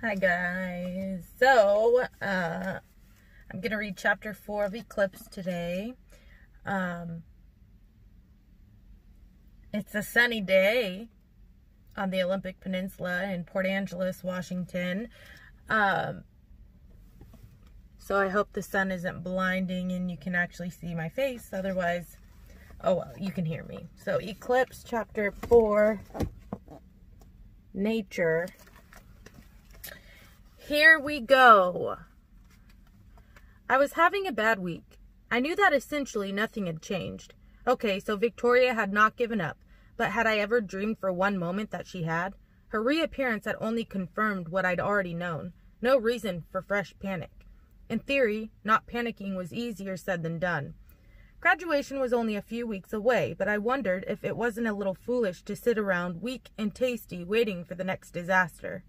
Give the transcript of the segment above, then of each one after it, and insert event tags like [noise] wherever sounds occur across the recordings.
Hi guys. So, uh, I'm gonna read chapter four of Eclipse today. Um, it's a sunny day on the Olympic Peninsula in Port Angeles, Washington. Um, so I hope the sun isn't blinding and you can actually see my face. Otherwise, oh well, you can hear me. So Eclipse chapter four, nature. Here we go. I was having a bad week. I knew that essentially nothing had changed. Okay, so Victoria had not given up, but had I ever dreamed for one moment that she had? Her reappearance had only confirmed what I'd already known. No reason for fresh panic. In theory, not panicking was easier said than done. Graduation was only a few weeks away, but I wondered if it wasn't a little foolish to sit around weak and tasty waiting for the next disaster.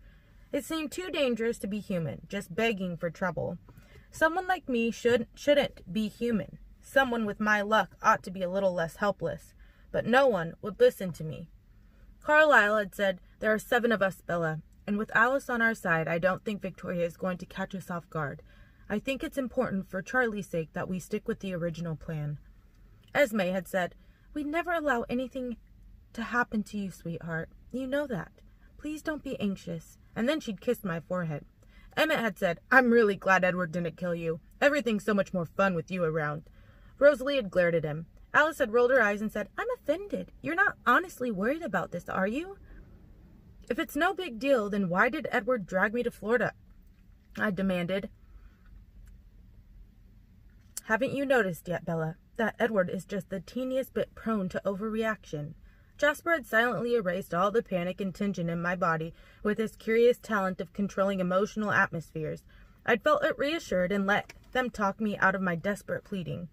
It seemed too dangerous to be human, just begging for trouble. Someone like me should, shouldn't be human. Someone with my luck ought to be a little less helpless. But no one would listen to me. Carlisle had said, There are seven of us, Bella, and with Alice on our side, I don't think Victoria is going to catch us off guard. I think it's important for Charlie's sake that we stick with the original plan. Esme had said, We'd never allow anything to happen to you, sweetheart. You know that. Please don't be anxious and then she'd kissed my forehead. Emmett had said, I'm really glad Edward didn't kill you. Everything's so much more fun with you around. Rosalie had glared at him. Alice had rolled her eyes and said, I'm offended. You're not honestly worried about this, are you? If it's no big deal, then why did Edward drag me to Florida? I demanded. Haven't you noticed yet, Bella, that Edward is just the teeniest bit prone to overreaction? Jasper had silently erased all the panic and tension in my body with his curious talent of controlling emotional atmospheres. I'd felt it reassured and let them talk me out of my desperate pleading.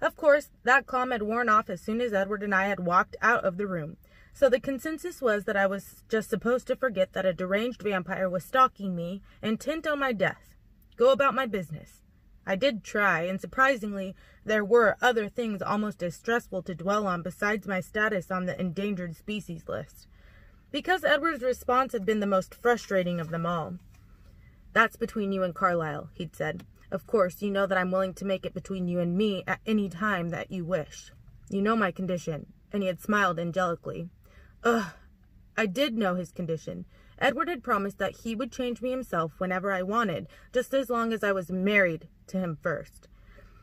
Of course, that calm had worn off as soon as Edward and I had walked out of the room, so the consensus was that I was just supposed to forget that a deranged vampire was stalking me, intent on my death. Go about my business. I did try, and surprisingly, there were other things almost as stressful to dwell on besides my status on the endangered species list. Because Edward's response had been the most frustrating of them all. That's between you and Carlisle, he'd said. Of course, you know that I'm willing to make it between you and me at any time that you wish. You know my condition. And he had smiled angelically. Ugh, I did know his condition. Edward had promised that he would change me himself whenever I wanted, just as long as I was married to him first.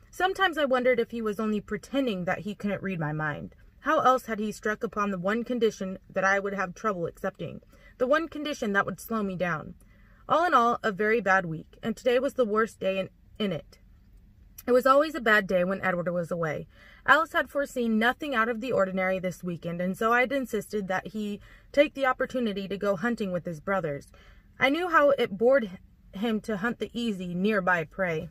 Sometimes I wondered if he was only pretending that he couldn't read my mind. How else had he struck upon the one condition that I would have trouble accepting? The one condition that would slow me down. All in all, a very bad week, and today was the worst day in, in it. It was always a bad day when Edward was away. Alice had foreseen nothing out of the ordinary this weekend, and so I had insisted that he take the opportunity to go hunting with his brothers. I knew how it bored him to hunt the easy, nearby prey.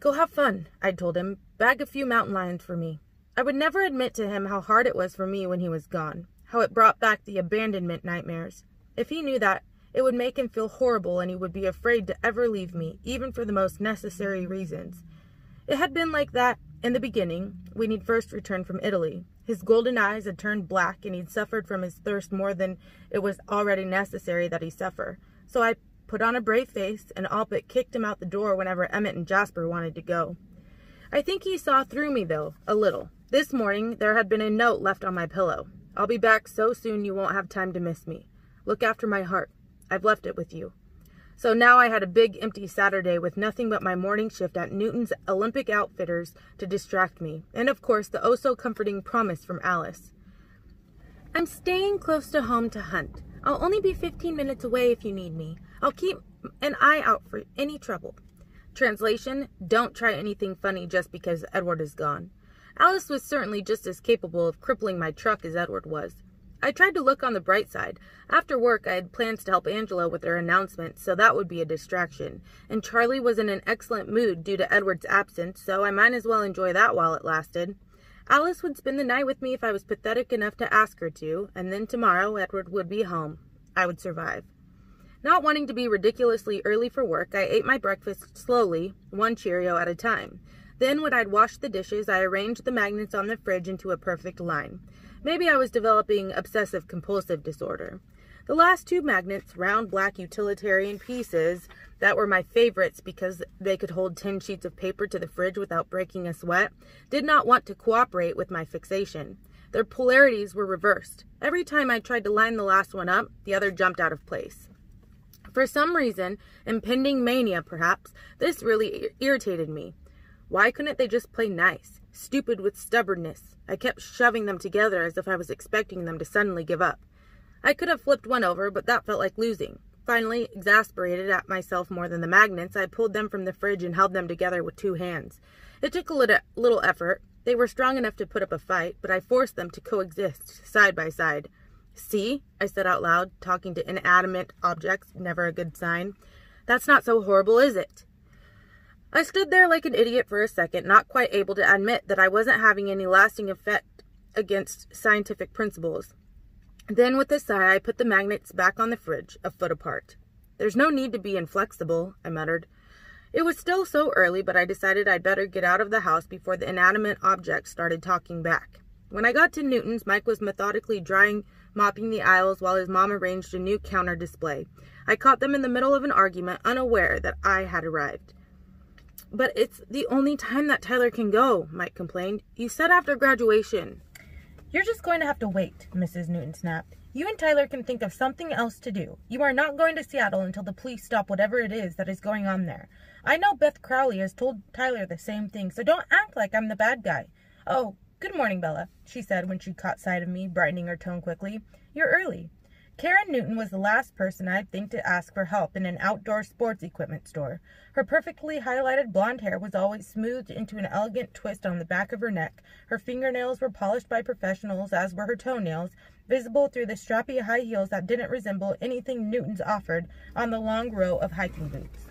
Go have fun, I told him. Bag a few mountain lions for me. I would never admit to him how hard it was for me when he was gone, how it brought back the abandonment nightmares. If he knew that, it would make him feel horrible and he would be afraid to ever leave me, even for the most necessary reasons. It had been like that in the beginning, when he'd first returned from Italy. His golden eyes had turned black, and he'd suffered from his thirst more than it was already necessary that he suffer. So I put on a brave face, and all but kicked him out the door whenever Emmett and Jasper wanted to go. I think he saw through me, though, a little. This morning, there had been a note left on my pillow. I'll be back so soon you won't have time to miss me. Look after my heart. I've left it with you. So now I had a big empty Saturday with nothing but my morning shift at Newton's Olympic Outfitters to distract me, and of course the oh so comforting promise from Alice. I'm staying close to home to hunt. I'll only be 15 minutes away if you need me. I'll keep an eye out for any trouble. Translation Don't try anything funny just because Edward is gone. Alice was certainly just as capable of crippling my truck as Edward was. I tried to look on the bright side. After work, I had plans to help Angela with her announcement, so that would be a distraction. And Charlie was in an excellent mood due to Edward's absence, so I might as well enjoy that while it lasted. Alice would spend the night with me if I was pathetic enough to ask her to, and then tomorrow Edward would be home. I would survive. Not wanting to be ridiculously early for work, I ate my breakfast slowly, one Cheerio at a time. Then, when I'd washed the dishes, I arranged the magnets on the fridge into a perfect line. Maybe I was developing obsessive compulsive disorder. The last two magnets, round black utilitarian pieces that were my favorites because they could hold 10 sheets of paper to the fridge without breaking a sweat, did not want to cooperate with my fixation. Their polarities were reversed. Every time I tried to line the last one up, the other jumped out of place. For some reason, impending mania perhaps, this really irritated me. Why couldn't they just play nice? Stupid with stubbornness. I kept shoving them together as if I was expecting them to suddenly give up. I could have flipped one over, but that felt like losing. Finally, exasperated at myself more than the magnets, I pulled them from the fridge and held them together with two hands. It took a little effort. They were strong enough to put up a fight, but I forced them to coexist side by side. See, I said out loud, talking to inanimate objects, never a good sign. That's not so horrible, is it? I stood there like an idiot for a second, not quite able to admit that I wasn't having any lasting effect against scientific principles. Then, with a sigh, I put the magnets back on the fridge, a foot apart. There's no need to be inflexible, I muttered. It was still so early, but I decided I'd better get out of the house before the inanimate objects started talking back. When I got to Newton's, Mike was methodically drying, mopping the aisles while his mom arranged a new counter display. I caught them in the middle of an argument, unaware that I had arrived. But it's the only time that Tyler can go, Mike complained. You said after graduation. You're just going to have to wait, Mrs. Newton snapped. You and Tyler can think of something else to do. You are not going to Seattle until the police stop whatever it is that is going on there. I know Beth Crowley has told Tyler the same thing, so don't act like I'm the bad guy. Oh, good morning, Bella, she said when she caught sight of me, brightening her tone quickly. You're early. Karen Newton was the last person I'd think to ask for help in an outdoor sports equipment store. Her perfectly highlighted blonde hair was always smoothed into an elegant twist on the back of her neck. Her fingernails were polished by professionals, as were her toenails, visible through the strappy high heels that didn't resemble anything Newton's offered on the long row of hiking boots.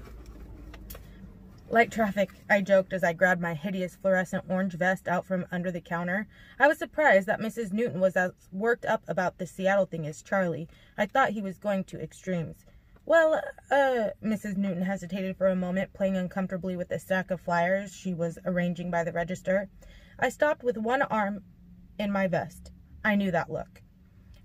Like traffic, I joked as I grabbed my hideous fluorescent orange vest out from under the counter. I was surprised that Mrs. Newton was as worked up about the Seattle thing as Charlie. I thought he was going to extremes. Well, uh, Mrs. Newton hesitated for a moment, playing uncomfortably with a stack of flyers she was arranging by the register. I stopped with one arm in my vest. I knew that look.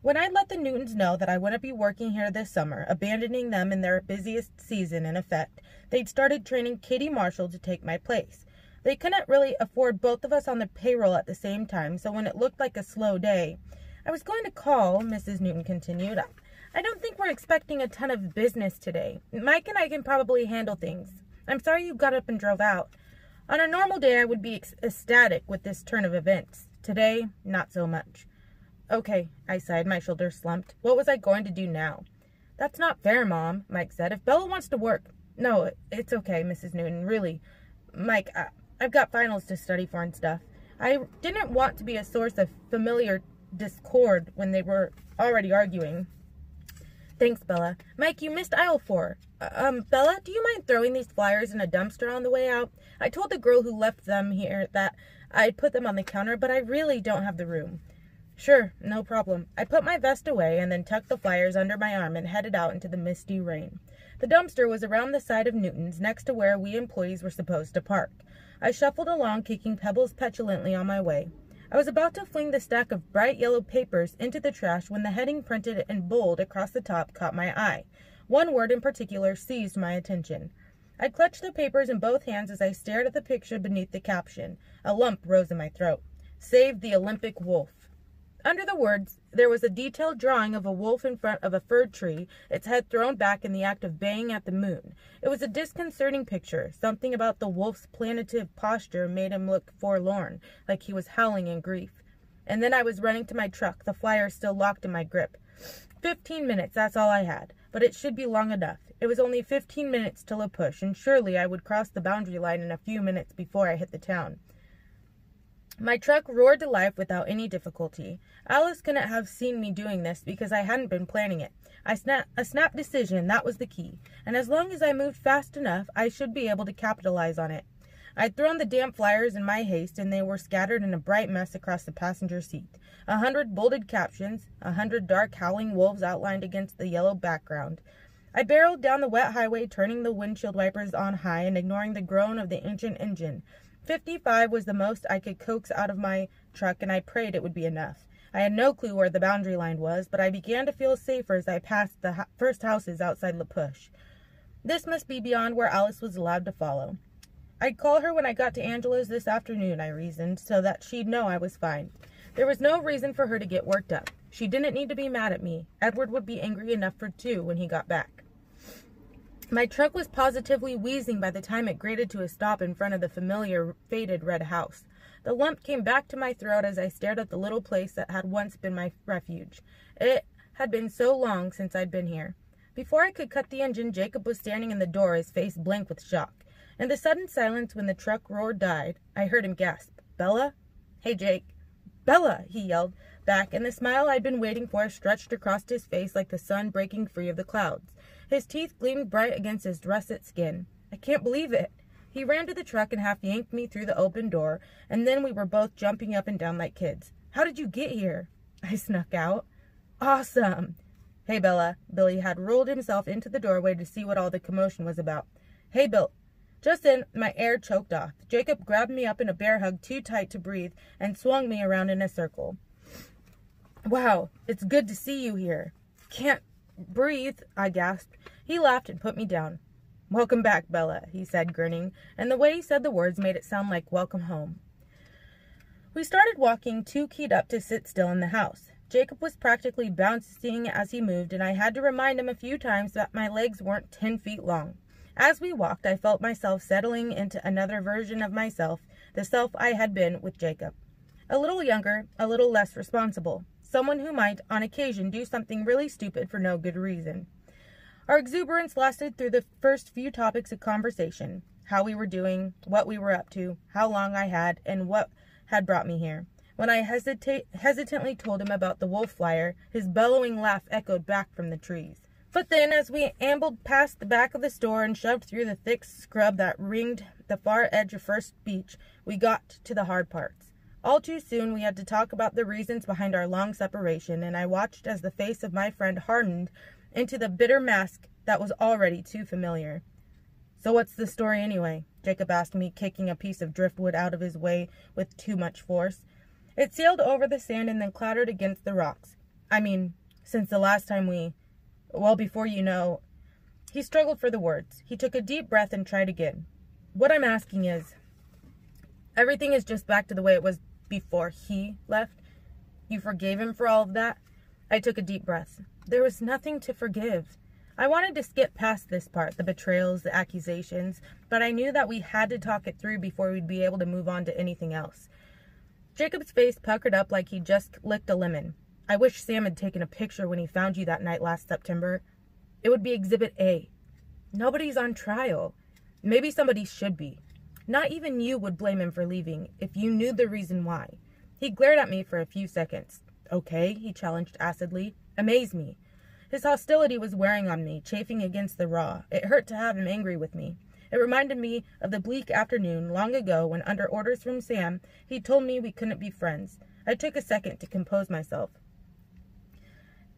When I let the Newtons know that I wouldn't be working here this summer, abandoning them in their busiest season in effect, they'd started training Kitty Marshall to take my place. They couldn't really afford both of us on the payroll at the same time, so when it looked like a slow day, I was going to call, Mrs. Newton continued. I don't think we're expecting a ton of business today. Mike and I can probably handle things. I'm sorry you got up and drove out. On a normal day, I would be ecstatic with this turn of events. Today, not so much. Okay, I sighed, my shoulders slumped. What was I going to do now? That's not fair, Mom, Mike said. If Bella wants to work. No, it's okay, Mrs. Newton, really. Mike, I, I've got finals to study for and stuff. I didn't want to be a source of familiar discord when they were already arguing. Thanks, Bella. Mike, you missed aisle four. Uh, um, Bella, do you mind throwing these flyers in a dumpster on the way out? I told the girl who left them here that I'd put them on the counter, but I really don't have the room. Sure, no problem. I put my vest away and then tucked the flyers under my arm and headed out into the misty rain. The dumpster was around the side of Newton's, next to where we employees were supposed to park. I shuffled along, kicking pebbles petulantly on my way. I was about to fling the stack of bright yellow papers into the trash when the heading printed in bold across the top caught my eye. One word in particular seized my attention. I clutched the papers in both hands as I stared at the picture beneath the caption. A lump rose in my throat. Save the Olympic wolf. Under the words, there was a detailed drawing of a wolf in front of a fir tree, its head thrown back in the act of baying at the moon. It was a disconcerting picture. Something about the wolf's plaintive posture made him look forlorn, like he was howling in grief. And then I was running to my truck, the flyer still locked in my grip. Fifteen minutes, that's all I had. But it should be long enough. It was only fifteen minutes till La Push, and surely I would cross the boundary line in a few minutes before I hit the town. My truck roared to life without any difficulty. Alice couldn't have seen me doing this because I hadn't been planning it. I snap a snap decision, that was the key. And as long as I moved fast enough, I should be able to capitalize on it. I'd thrown the damp flyers in my haste, and they were scattered in a bright mess across the passenger seat. A hundred bolded captions, a hundred dark howling wolves outlined against the yellow background. I barreled down the wet highway, turning the windshield wipers on high and ignoring the groan of the ancient engine. Fifty-five was the most I could coax out of my truck, and I prayed it would be enough. I had no clue where the boundary line was, but I began to feel safer as I passed the first houses outside La Push. This must be beyond where Alice was allowed to follow. I'd call her when I got to Angela's this afternoon, I reasoned, so that she'd know I was fine. There was no reason for her to get worked up. She didn't need to be mad at me. Edward would be angry enough for two when he got back. My truck was positively wheezing by the time it grated to a stop in front of the familiar faded red house. The lump came back to my throat as I stared at the little place that had once been my refuge. It had been so long since I'd been here. Before I could cut the engine, Jacob was standing in the door, his face blank with shock. In the sudden silence when the truck roar died, I heard him gasp, Bella? Hey, Jake. Bella, he yelled back, and the smile I'd been waiting for stretched across his face like the sun breaking free of the clouds. His teeth gleamed bright against his russet skin. I can't believe it. He ran to the truck and half yanked me through the open door, and then we were both jumping up and down like kids. How did you get here? [laughs] I snuck out. Awesome. Hey, Bella. Billy had rolled himself into the doorway to see what all the commotion was about. Hey, Bill. Just then, my air choked off. Jacob grabbed me up in a bear hug too tight to breathe and swung me around in a circle. Wow, it's good to see you here. Can't breathe, I gasped. He laughed and put me down. Welcome back, Bella, he said, grinning, and the way he said the words made it sound like welcome home. We started walking, too keyed up to sit still in the house. Jacob was practically bouncing as he moved, and I had to remind him a few times that my legs weren't ten feet long. As we walked, I felt myself settling into another version of myself, the self I had been with Jacob. A little younger, a little less responsible. Someone who might, on occasion, do something really stupid for no good reason. Our exuberance lasted through the first few topics of conversation how we were doing, what we were up to, how long I had, and what had brought me here. When I hesita- hesitantly told him about the wolf flyer, his bellowing laugh echoed back from the trees. But then, as we ambled past the back of the store and shoved through the thick scrub that ringed the far edge of First Beach, we got to the hard parts. All too soon, we had to talk about the reasons behind our long separation, and I watched as the face of my friend hardened into the bitter mask that was already too familiar. So, what's the story anyway? Jacob asked me, kicking a piece of driftwood out of his way with too much force. It sailed over the sand and then clattered against the rocks. I mean, since the last time we. Well, before you know. He struggled for the words. He took a deep breath and tried again. What I'm asking is everything is just back to the way it was before he left. You forgave him for all of that? I took a deep breath. There was nothing to forgive. I wanted to skip past this part, the betrayals, the accusations, but I knew that we had to talk it through before we'd be able to move on to anything else. Jacob's face puckered up like he just licked a lemon. I wish Sam had taken a picture when he found you that night last September. It would be Exhibit A. Nobody's on trial. Maybe somebody should be. Not even you would blame him for leaving if you knew the reason why. He glared at me for a few seconds. Okay, he challenged acidly. Amaze me. His hostility was wearing on me, chafing against the raw. It hurt to have him angry with me. It reminded me of the bleak afternoon long ago when, under orders from Sam, he told me we couldn't be friends. I took a second to compose myself.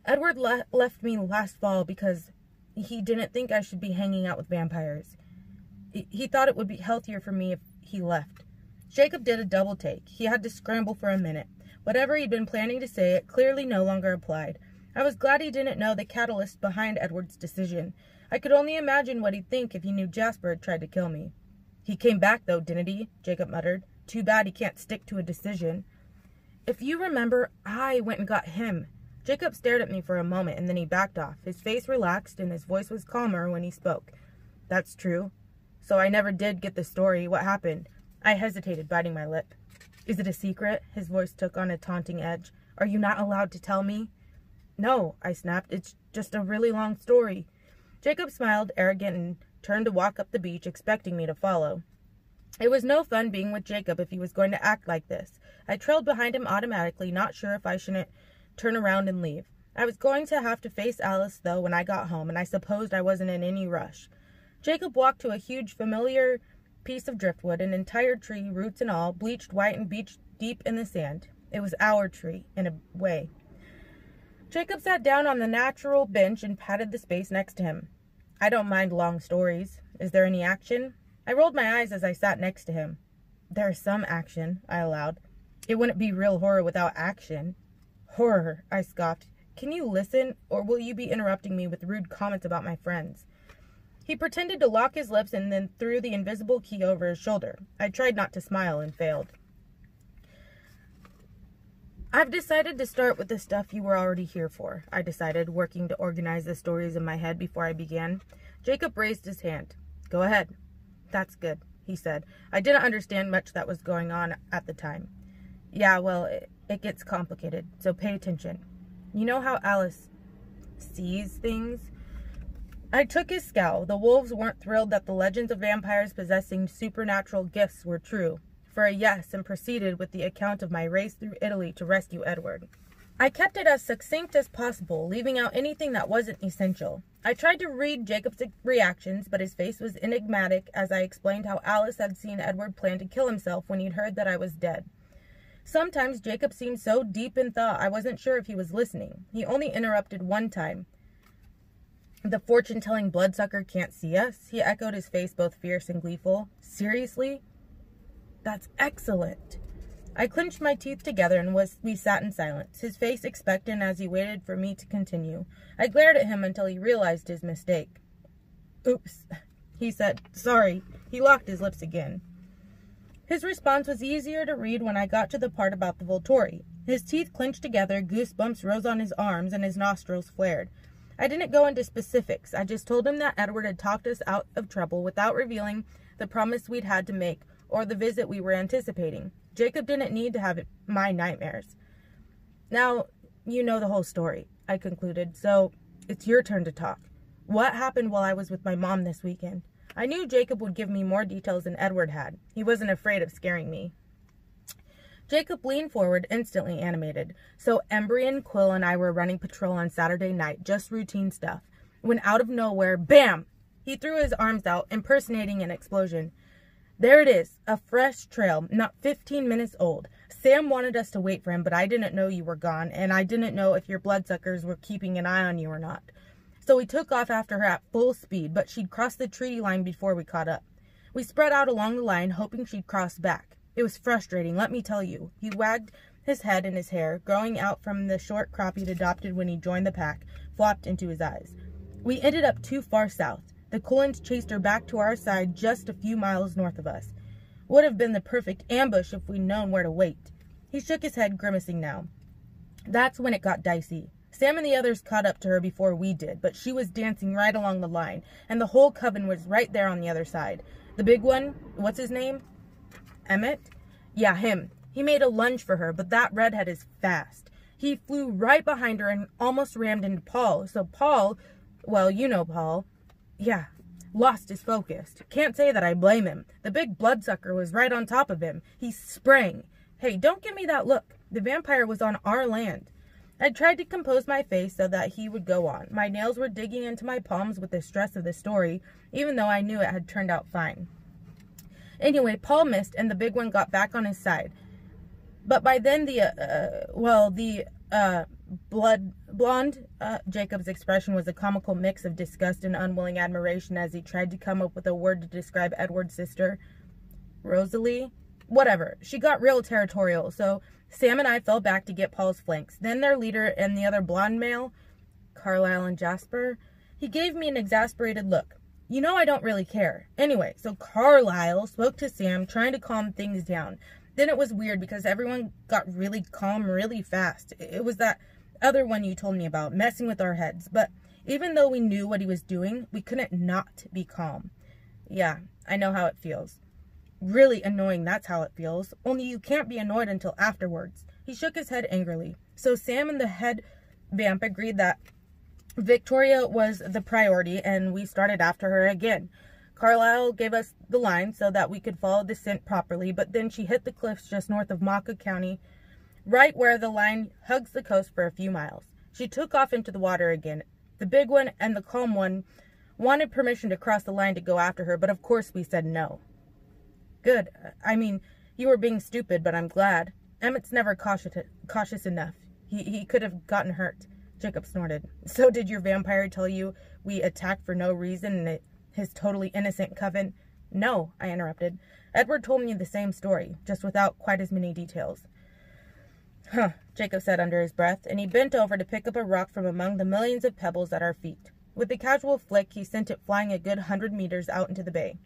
Edward le- left me last fall because he didn't think I should be hanging out with vampires. He, thought it would be healthier for me if he left. Jacob did a double take. He had to scramble for a minute. Whatever he'd been planning to say, it clearly no longer applied. I was glad he didn't know the catalyst behind Edward's decision. I could only imagine what he'd think if he knew Jasper had tried to kill me. He came back, though, didn't he? Jacob muttered. Too bad he can't stick to a decision. If you remember, I went and got him. Jacob stared at me for a moment and then he backed off. His face relaxed and his voice was calmer when he spoke. That's true. So I never did get the story. What happened? I hesitated, biting my lip. Is it a secret? His voice took on a taunting edge. Are you not allowed to tell me? No, I snapped. It's just a really long story. Jacob smiled, arrogant, and turned to walk up the beach, expecting me to follow. It was no fun being with Jacob if he was going to act like this. I trailed behind him automatically, not sure if I shouldn't turn around and leave. I was going to have to face Alice, though, when I got home, and I supposed I wasn't in any rush. Jacob walked to a huge, familiar piece of driftwood, an entire tree, roots and all, bleached white and beached deep in the sand. It was our tree, in a way. Jacob sat down on the natural bench and patted the space next to him. I don't mind long stories. Is there any action? I rolled my eyes as I sat next to him. There is some action, I allowed. It wouldn't be real horror without action. Horror, I scoffed. Can you listen, or will you be interrupting me with rude comments about my friends? He pretended to lock his lips and then threw the invisible key over his shoulder. I tried not to smile and failed. I've decided to start with the stuff you were already here for, I decided, working to organize the stories in my head before I began. Jacob raised his hand. Go ahead. That's good, he said. I didn't understand much that was going on at the time. Yeah, well, it, it gets complicated, so pay attention. You know how Alice sees things? I took his scowl. The wolves weren't thrilled that the legends of vampires possessing supernatural gifts were true for a yes and proceeded with the account of my race through Italy to rescue Edward. I kept it as succinct as possible, leaving out anything that wasn't essential. I tried to read Jacob's reactions, but his face was enigmatic as I explained how Alice had seen Edward plan to kill himself when he'd heard that I was dead. Sometimes Jacob seemed so deep in thought I wasn't sure if he was listening. He only interrupted one time. The fortune telling bloodsucker can't see us? He echoed, his face both fierce and gleeful. Seriously? That's excellent. I clenched my teeth together and was we sat in silence, his face expectant as he waited for me to continue. I glared at him until he realized his mistake. Oops, he said. Sorry. He locked his lips again. His response was easier to read when I got to the part about the Volturi. His teeth clenched together, goosebumps rose on his arms, and his nostrils flared. I didn't go into specifics. I just told him that Edward had talked us out of trouble without revealing the promise we'd had to make or the visit we were anticipating. Jacob didn't need to have my nightmares. Now, you know the whole story, I concluded, so it's your turn to talk. What happened while I was with my mom this weekend? I knew Jacob would give me more details than Edward had. He wasn't afraid of scaring me. Jacob leaned forward, instantly animated. So Embry, Quill, and I were running patrol on Saturday night, just routine stuff. When out of nowhere, bam! He threw his arms out, impersonating an explosion. There it is, a fresh trail, not 15 minutes old. Sam wanted us to wait for him, but I didn't know you were gone, and I didn't know if your bloodsuckers were keeping an eye on you or not. So we took off after her at full speed, but she'd crossed the treaty line before we caught up. We spread out along the line, hoping she'd cross back. It was frustrating, let me tell you. He wagged his head and his hair, growing out from the short crop he'd adopted when he joined the pack, flopped into his eyes. We ended up too far south. The Cullens chased her back to our side just a few miles north of us. Would have been the perfect ambush if we'd known where to wait. He shook his head, grimacing now. That's when it got dicey. Sam and the others caught up to her before we did, but she was dancing right along the line, and the whole coven was right there on the other side. The big one, what's his name? Emmett? Yeah, him. He made a lunge for her, but that redhead is fast. He flew right behind her and almost rammed into Paul. So Paul, well, you know Paul, yeah, lost his focus. Can't say that I blame him. The big bloodsucker was right on top of him. He sprang. Hey, don't give me that look. The vampire was on our land. I tried to compose my face so that he would go on. My nails were digging into my palms with the stress of the story, even though I knew it had turned out fine. Anyway, Paul missed, and the big one got back on his side. But by then, the, uh, uh well, the, uh, blood blonde uh, jacob's expression was a comical mix of disgust and unwilling admiration as he tried to come up with a word to describe edward's sister rosalie. Whatever. She got real territorial so sam and i fell back to get paul's flanks. Then their leader and the other blonde male carlisle and jasper he gave me an exasperated look you know i don't really care anyway so carlisle spoke to sam trying to calm things down then it was weird because everyone got really calm really fast it was that other one you told me about, messing with our heads. But even though we knew what he was doing, we couldn't not be calm. Yeah, I know how it feels. Really annoying, that's how it feels. Only you can't be annoyed until afterwards. He shook his head angrily. So Sam and the head vamp agreed that Victoria was the priority, and we started after her again. Carlisle gave us the line so that we could follow the scent properly, but then she hit the cliffs just north of Makah County right where the line hugs the coast for a few miles. She took off into the water again. The big one and the calm one wanted permission to cross the line to go after her, but of course we said no. Good. I mean, you were being stupid, but I'm glad. Emmett's never cautious, cautious enough. He, he could have gotten hurt. Jacob snorted. So did your vampire tell you we attacked for no reason and his totally innocent coven? No, I interrupted. Edward told me the same story, just without quite as many details. Huh, Jacob said under his breath, and he bent over to pick up a rock from among the millions of pebbles at our feet. With a casual flick, he sent it flying a good hundred meters out into the bay.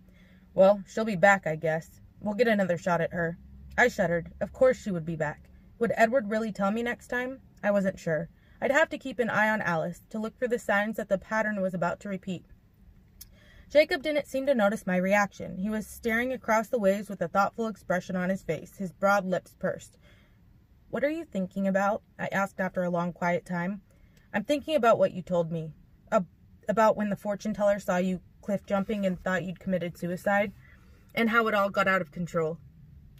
Well, she'll be back, I guess. We'll get another shot at her. I shuddered. Of course she would be back. Would Edward really tell me next time? I wasn't sure. I'd have to keep an eye on Alice to look for the signs that the pattern was about to repeat. Jacob didn't seem to notice my reaction. He was staring across the waves with a thoughtful expression on his face, his broad lips pursed. What are you thinking about? I asked after a long, quiet time. I'm thinking about what you told me. about when the fortune teller saw you cliff jumping and thought you'd committed suicide, and how it all got out of control.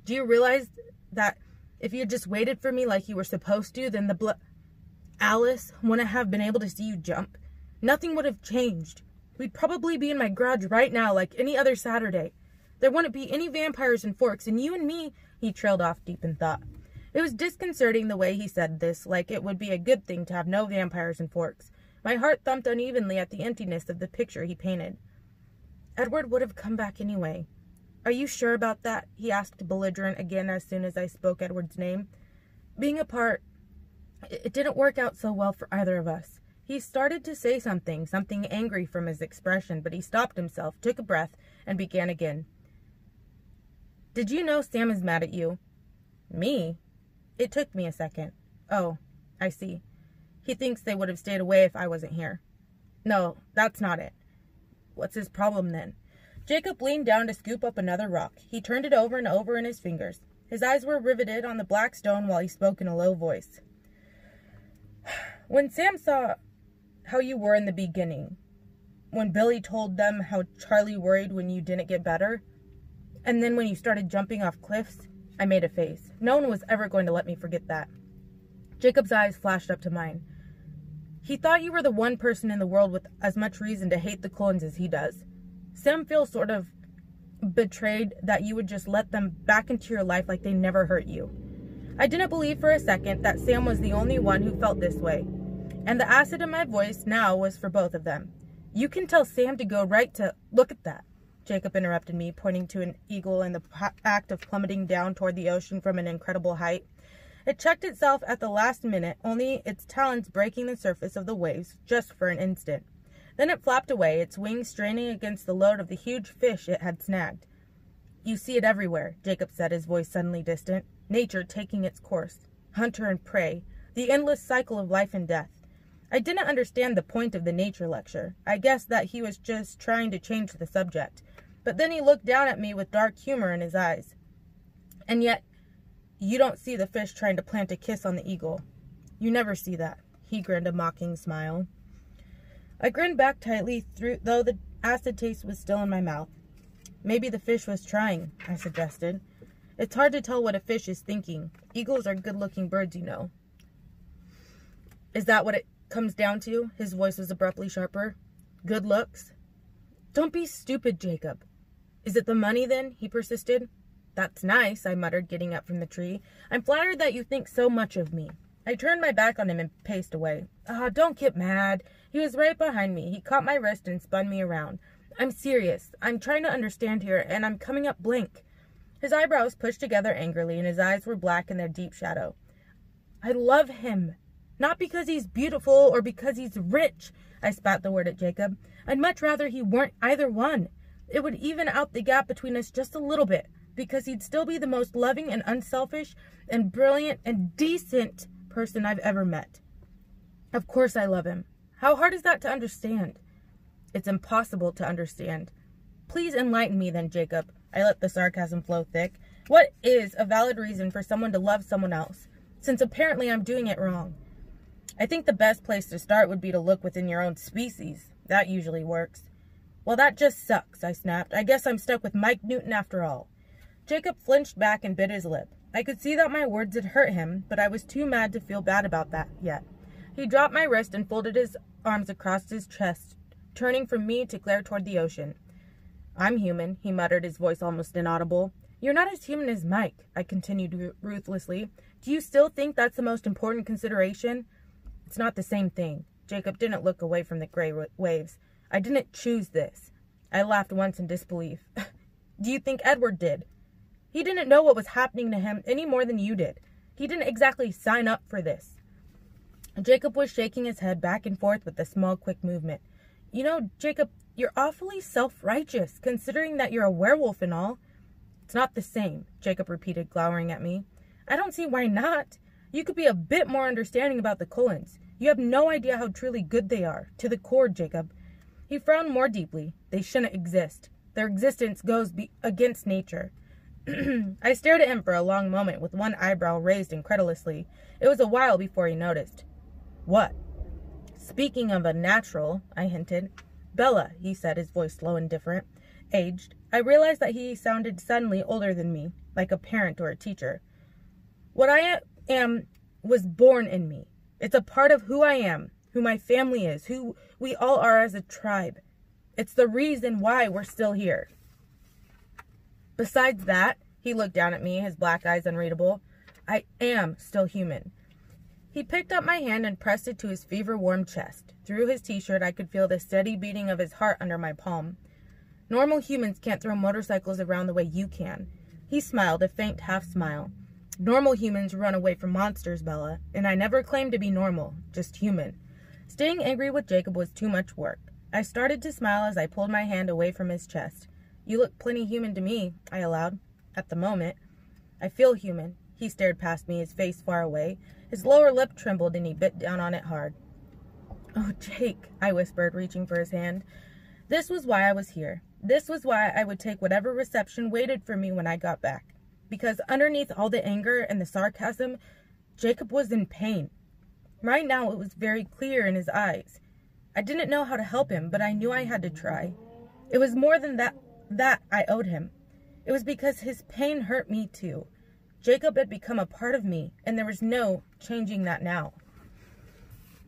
Do you realize that if you had just waited for me like you were supposed to, then the blood. Alice wouldn't have been able to see you jump. Nothing would have changed. We'd probably be in my garage right now like any other Saturday. There wouldn't be any vampires and Forks, and you and me, he trailed off deep in thought. It was disconcerting the way he said this, like it would be a good thing to have no vampires and Forks. My heart thumped unevenly at the emptiness of the picture he painted. Edward would have come back anyway. Are you sure about that? he asked belligerent again as soon as I spoke Edward's name. Being apart, it didn't work out so well for either of us. He started to say something, something angry from his expression, but he stopped himself, took a breath, and began again. Did you know Sam is mad at you? Me? It took me a second. Oh, I see. He thinks they would have stayed away if I wasn't here. No, that's not it. What's his problem then? Jacob leaned down to scoop up another rock. He turned it over and over in his fingers. His eyes were riveted on the black stone while he spoke in a low voice. When Sam saw how you were in the beginning. When Billy told them how Charlie worried when you didn't get better. And then when you started jumping off cliffs, I made a face. No one was ever going to let me forget that. Jacob's eyes flashed up to mine. He thought you were the one person in the world with as much reason to hate the Cullens as he does. Sam feels sort of betrayed that you would just let them back into your life like they never hurt you. I didn't believe for a second that Sam was the only one who felt this way and the acid in my voice now was for both of them. You can tell Sam to go right to. Look at that. Jacob interrupted me, pointing to an eagle in the act of plummeting down toward the ocean from an incredible height. It checked itself at the last minute, only its talons breaking the surface of the waves just for an instant. Then it flapped away, its wings straining against the load of the huge fish it had snagged. You see it everywhere, Jacob said, his voice suddenly distant. Nature taking its course. Hunter and prey. The endless cycle of life and death. I didn't understand the point of the nature lecture. I guessed that he was just trying to change the subject. But then he looked down at me with dark humor in his eyes. And yet, you don't see the fish trying to plant a kiss on the eagle. You never see that. He grinned a mocking smile. I grinned back tightly, through, though the acid taste was still in my mouth. Maybe the fish was trying, I suggested. It's hard to tell what a fish is thinking. Eagles are good looking birds, you know. Is that what it comes down to, his voice was abruptly sharper, good looks. Don't be stupid, Jacob. Is it the money then? he persisted. That's nice, I muttered, getting up from the tree. I'm flattered that you think so much of me. I turned my back on him and paced away. Ah, don't get mad. He was right behind me. He caught my wrist and spun me around. I'm serious. I'm trying to understand here, and I'm coming up blank. His eyebrows pushed together angrily, and his eyes were black in their deep shadow. I love him, not because he's beautiful or because he's rich. I spat the word at Jacob. I'd much rather he weren't either one. It would even out the gap between us just a little bit, because he'd still be the most loving and unselfish and brilliant and decent person I've ever met. Of course I love him. How hard is that to understand? It's impossible to understand. Please enlighten me then, Jacob. I let the sarcasm flow thick. What is a valid reason for someone to love someone else? Since apparently I'm doing it wrong. I think the best place to start would be to look within your own species. That usually works. Well, that just sucks, I snapped. I guess I'm stuck with Mike Newton after all. Jacob flinched back and bit his lip. I could see that my words had hurt him, but I was too mad to feel bad about that yet. He dropped my wrist and folded his arms across his chest, turning from me to glare toward the ocean. I'm human, he muttered, his voice almost inaudible. You're not as human as Mike, I continued ruthlessly. Do you still think that's the most important consideration? It's not the same thing. Jacob didn't look away from the gray waves. I didn't choose this. I laughed once in disbelief. [laughs] Do you think Edward did? He didn't know what was happening to him any more than you did. He didn't exactly sign up for this. Jacob was shaking his head back and forth with a small, quick movement. You know, Jacob, you're awfully self righteous, considering that you're a werewolf and all. It's not the same, Jacob repeated, glowering at me. I don't see why not. You could be a bit more understanding about the Cullens. You have no idea how truly good they are. To the core, Jacob. He frowned more deeply. They shouldn't exist. Their existence goes be- against nature. [clears throat] I stared at him for a long moment with one eyebrow raised incredulously. It was a while before he noticed. What? Speaking of a natural, I hinted. Bella, he said, his voice low and different, aged. I realized that he sounded suddenly older than me, like a parent or a teacher. What I am was born in me. It's a part of who I am, who my family is, who we all are as a tribe. It's the reason why we're still here. Besides that, he looked down at me, his black eyes unreadable. I am still human. He picked up my hand and pressed it to his fever warm chest. Through his t shirt, I could feel the steady beating of his heart under my palm. Normal humans can't throw motorcycles around the way you can. He smiled, a faint half smile. Normal humans run away from monsters, Bella, and I never claimed to be normal, just human. Staying angry with Jacob was too much work. I started to smile as I pulled my hand away from his chest. You look plenty human to me, I allowed. At the moment. I feel human. He stared past me, his face far away. His lower lip trembled and he bit down on it hard. Oh, Jake, I whispered, reaching for his hand. This was why I was here. This was why I would take whatever reception waited for me when I got back. Because underneath all the anger and the sarcasm, Jacob was in pain. Right now, it was very clear in his eyes. I didn't know how to help him, but I knew I had to try. It was more than that that I owed him. It was because his pain hurt me too. Jacob had become a part of me, and there was no changing that now.